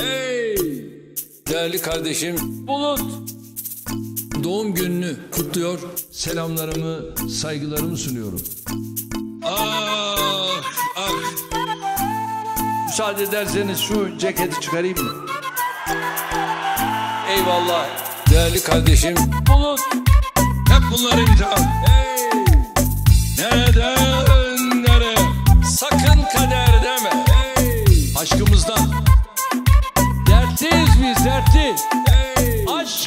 Hey! Değerli kardeşim Bulut doğum gününü kutluyor. Selamlarımı, saygılarımı sunuyorum. Ah, ah. Müsaade ederseniz şu ceketi çıkarayım mı? Eyvallah. Değerli kardeşim Bulut. Hep bunlar imtihan. Hey! Neden, nereye? Sakın kader deme. Hey! Aşkımızdan.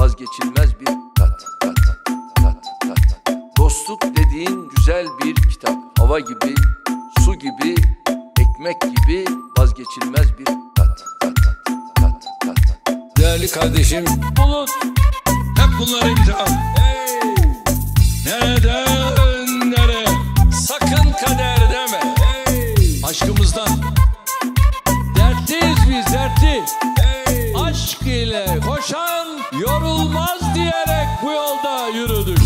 vazgeçilmez bir tat. Tat, tat, tat. Dostluk dediğin güzel bir kitap. Hava gibi, su gibi, ekmek gibi vazgeçilmez bir tat. Tat, tat, tat. Değerli kardeşim Bulut Hep bunlar imtihan hey! Yorulmaz diyerek bu yolda yürüdük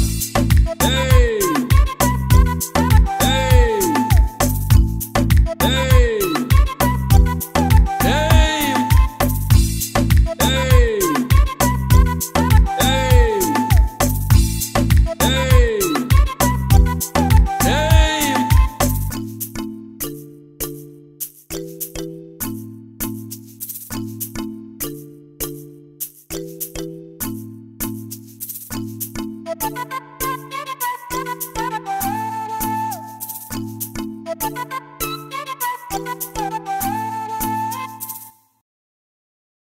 Thank you.